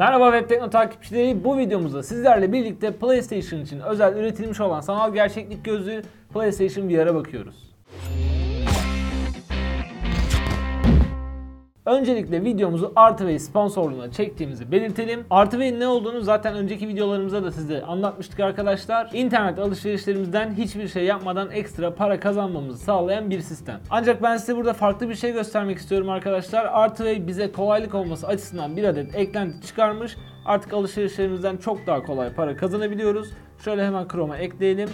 Merhaba Web Tekno takipçileri. Bu videomuzda sizlerle birlikte PlayStation için özel üretilmiş olan sanal gerçeklik gözlüğü PlayStation VR'a bakıyoruz. Öncelikle videomuzu Artvay sponsorluğuna çektiğimizi belirtelim. Artvay'in ne olduğunu zaten önceki videolarımızda da size anlatmıştık arkadaşlar. İnternet alışverişlerimizden hiçbir şey yapmadan ekstra para kazanmamızı sağlayan bir sistem. Ancak ben size burada farklı bir şey göstermek istiyorum arkadaşlar. Artvay bize kolaylık olması açısından bir adet eklenti çıkarmış. Artık alışverişlerimizden çok daha kolay para kazanabiliyoruz. Şöyle hemen Chrome'a ekleyelim.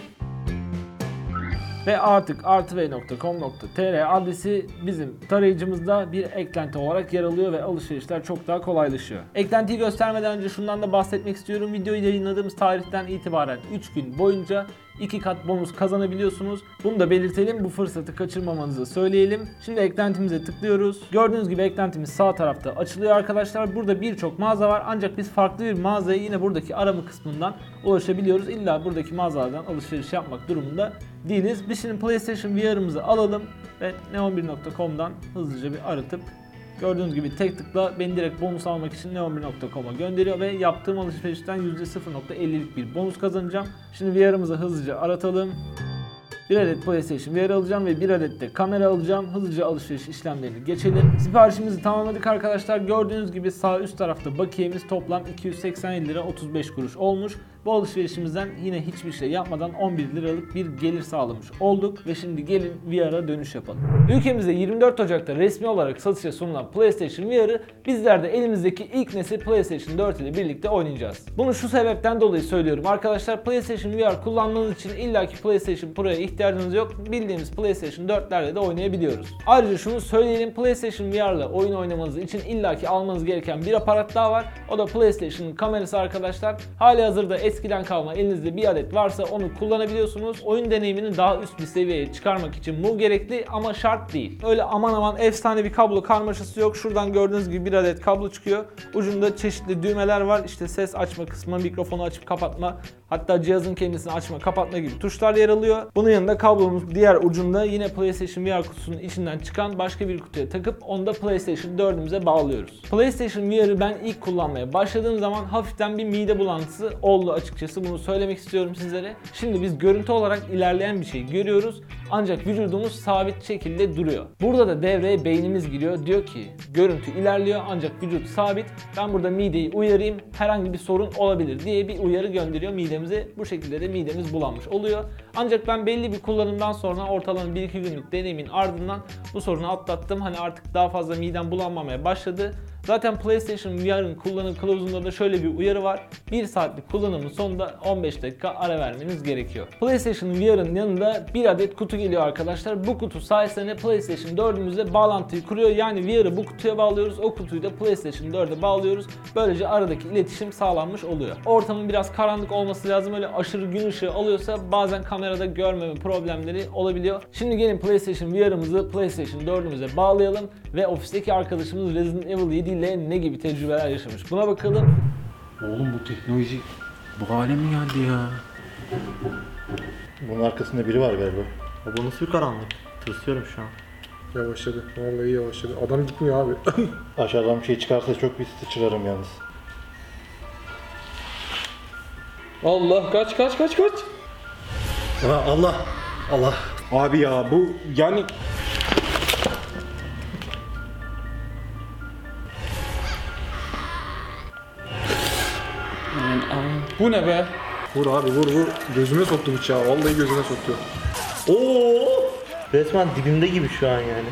Ve artık artvay.com.tr adresi bizim tarayıcımızda bir eklenti olarak yer alıyor ve alışverişler çok daha kolaylaşıyor. Eklentiyi göstermeden önce şundan da bahsetmek istiyorum. Videoyu yayınladığımız tarihten itibaren 3 gün boyunca 2 kat bonus kazanabiliyorsunuz. Bunu da belirtelim. Bu fırsatı kaçırmamanızı söyleyelim. Şimdi eklentimize tıklıyoruz. Gördüğünüz gibi eklentimiz sağ tarafta açılıyor arkadaşlar. Burada birçok mağaza var. Ancak biz farklı bir mağazaya yine buradaki arama kısmından ulaşabiliyoruz. İlla buradaki mağazalardan alışveriş yapmak durumunda değiliz. Biz şimdi PlayStation VR'ımızı alalım ve neon1.com'dan hızlıca bir aratıp Gördüğünüz gibi tek tıkla beni direkt bonus almak için neon1.com'a gönderiyor ve yaptığım alışverişten %0.50'lik bir bonus kazanacağım. Şimdi VR'ımızı hızlıca aratalım. Bir adet PlayStation VR alacağım ve bir adet de kamera alacağım. Hızlıca alışveriş işlemlerini geçelim. Siparişimizi tamamladık arkadaşlar. Gördüğünüz gibi sağ üst tarafta bakiyemiz toplam 287 lira 35 kuruş olmuş. Bu alışverişimizden yine hiçbir şey yapmadan 11 liralık bir gelir sağlamış olduk ve şimdi gelin VR'a dönüş yapalım. Ülkemizde 24 Ocak'ta resmi olarak satışa sunulan PlayStation VR'ı bizler de elimizdeki ilk nesil PlayStation 4 ile birlikte oynayacağız. Bunu şu sebepten dolayı söylüyorum arkadaşlar. PlayStation VR kullanmanız için illaki PlayStation Pro'ya ihtiyacınız yok. Bildiğimiz PlayStation 4'lerle de oynayabiliyoruz. Ayrıca şunu söyleyelim PlayStation VR ile oyun oynamanız için illaki almanız gereken bir aparat daha var. O da PlayStation'ın kamerası arkadaşlar. Hali hazırda eskiden kalma elinizde bir adet varsa onu kullanabiliyorsunuz. Oyun deneyimini daha üst bir seviyeye çıkarmak için bu gerekli ama şart değil. Öyle aman aman efsane bir kablo karmaşası yok. Şuradan gördüğünüz gibi bir adet kablo çıkıyor. Ucunda çeşitli düğmeler var. İşte ses açma kısmı, mikrofonu açıp kapatma, hatta cihazın kendisini açma, kapatma gibi tuşlar yer alıyor. Bunun yanında kablomuz diğer ucunda yine PlayStation VR kutusunun içinden çıkan başka bir kutuya takıp onu da PlayStation 4'ümüze bağlıyoruz. PlayStation VR'ı ben ilk kullanmaya başladığım zaman hafiften bir mide bulantısı oldu açıkçası. Bunu söylemek istiyorum sizlere. Şimdi biz görüntü olarak ilerleyen bir şey görüyoruz. Ancak vücudumuz sabit şekilde duruyor. Burada da devreye beynimiz giriyor. Diyor ki görüntü ilerliyor ancak vücut sabit. Ben burada mideyi uyarayım. Herhangi bir sorun olabilir diye bir uyarı gönderiyor midemize. Bu şekilde de midemiz bulanmış oluyor. Ancak ben belli bir kullanımdan sonra ortalama 1-2 günlük deneyimin ardından bu sorunu atlattım. Hani artık daha fazla midem bulanmamaya başladı. Zaten PlayStation VR'ın kullanım kılavuzunda da şöyle bir uyarı var. 1 saatlik kullanımın sonunda 15 dakika ara vermeniz gerekiyor. PlayStation VR'ın yanında bir adet kutu geliyor arkadaşlar. Bu kutu sayesinde PlayStation 4'ümüzle bağlantıyı kuruyor. Yani VR'ı bu kutuya bağlıyoruz. O kutuyu da PlayStation 4'e bağlıyoruz. Böylece aradaki iletişim sağlanmış oluyor. Ortamın biraz karanlık olması lazım. Öyle aşırı gün ışığı alıyorsa bazen kamerada görmeme problemleri olabiliyor. Şimdi gelin PlayStation VR'ımızı PlayStation 4'ümüze bağlayalım ve ofisteki arkadaşımız Resident Evil 7 ile ne gibi tecrübeler yaşamış. Buna bakalım. Oğlum bu teknoloji bu hale mi geldi ya? Bunun arkasında biri var galiba. Ya bu nasıl bir karanlık? Tırsıyorum şu an. Yavaşladı. Vallahi yavaşladı. Adam gitmiyor abi. Aşağıdan bir şey çıkarsa çok bir sıçrarım yalnız. Allah kaç kaç kaç kaç. Aa, Allah! Allah! Abi ya bu yani Bu ne be? Vur abi vur vur. Gözüme soktu bıçağı. Vallahi gözüme soktu. Oo! Resmen dibimde gibi şu an yani.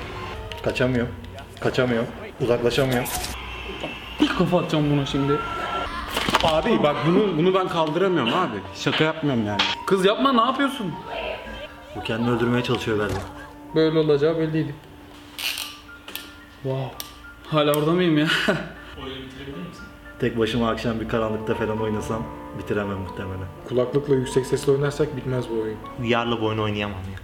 Kaçamıyorum. Kaçamıyorum. Uzaklaşamıyorum. İlk kafa atacağım buna şimdi. abi bak bunu bunu ben kaldıramıyorum abi. Şaka yapmıyorum yani. Kız yapma ne yapıyorsun? Bu kendini öldürmeye çalışıyor galiba. Böyle olacağı belliydi. Wow. Hala orada mıyım ya? Tek başıma akşam bir karanlıkta falan oynasam bitiremem muhtemelen. Kulaklıkla yüksek sesle oynarsak bitmez bu oyun. VR'la bu oyunu oynayamam ya.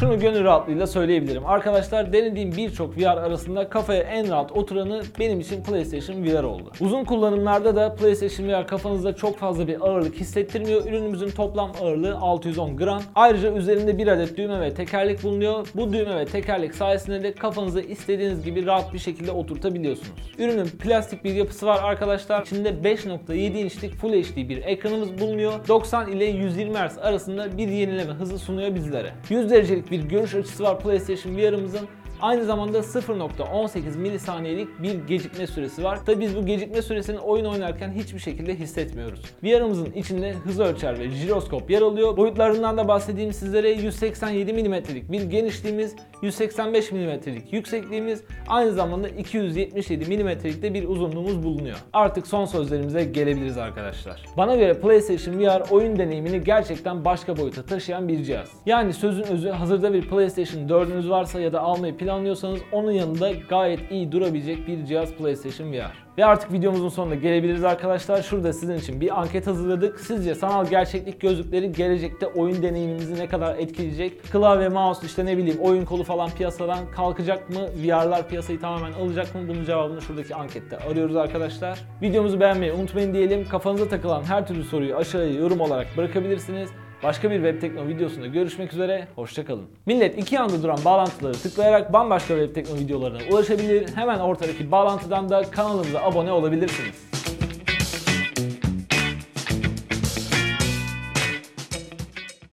Şunu gönül rahatlığıyla söyleyebilirim. Arkadaşlar denediğim birçok VR arasında kafaya en rahat oturanı benim için PlayStation VR oldu. Uzun kullanımlarda da PlayStation VR kafanızda çok fazla bir ağırlık hissettirmiyor. Ürünümüzün toplam ağırlığı 610 gram. Ayrıca üzerinde bir adet düğme ve tekerlek bulunuyor. Bu düğme ve tekerlek sayesinde de kafanızı istediğiniz gibi rahat bir şekilde oturtabiliyorsunuz. Ürünün plastik bir yapısı var arkadaşlar. İçinde 5.7 inçlik Full HD bir ekranımız bulunuyor. 90 ile 120 Hz arasında bir yenileme hızı sunuyor bizlere. 100 derecelik bir görüş açısı var PlayStation VR'ımızın. Aynı zamanda 0.18 milisaniyelik bir gecikme süresi var. Tabi biz bu gecikme süresini oyun oynarken hiçbir şekilde hissetmiyoruz. VR'ımızın içinde hız ölçer ve jiroskop yer alıyor. Boyutlarından da bahsedeyim sizlere 187 mm'lik bir genişliğimiz, 185 mm'lik yüksekliğimiz, aynı zamanda 277 mm'lik de bir uzunluğumuz bulunuyor. Artık son sözlerimize gelebiliriz arkadaşlar. Bana göre PlayStation VR oyun deneyimini gerçekten başka boyuta taşıyan bir cihaz. Yani sözün özü hazırda bir PlayStation 4'ünüz varsa ya da almayı planlıyorsanız onun yanında gayet iyi durabilecek bir cihaz PlayStation VR. Ve artık videomuzun sonuna gelebiliriz arkadaşlar. Şurada sizin için bir anket hazırladık. Sizce sanal gerçeklik gözlükleri gelecekte oyun deneyimimizi ne kadar etkileyecek? Klavye, mouse işte ne bileyim oyun kolu falan piyasadan kalkacak mı? VR'lar piyasayı tamamen alacak mı? Bunun cevabını şuradaki ankette arıyoruz arkadaşlar. Videomuzu beğenmeyi unutmayın diyelim. Kafanıza takılan her türlü soruyu aşağıya yorum olarak bırakabilirsiniz. Başka bir Web Tekno videosunda görüşmek üzere, hoşçakalın. Millet iki yanda duran bağlantıları tıklayarak bambaşka Web Tekno videolarına ulaşabilir. Hemen ortadaki bağlantıdan da kanalımıza abone olabilirsiniz.